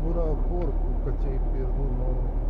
gura porcul că ți-ai pierdut norocul.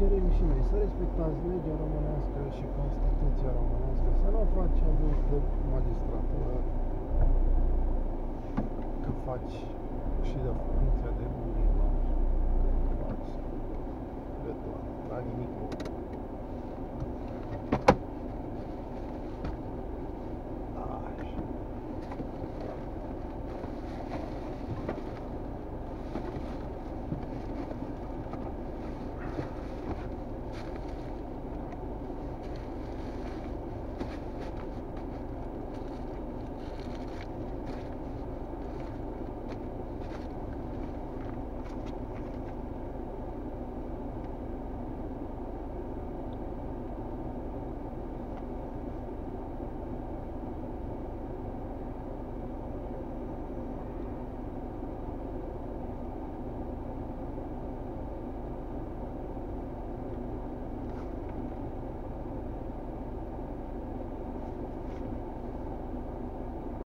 Cerem și noi să respectați legea românească și Constituția românească, să nu faci abuz de magistratură, că faci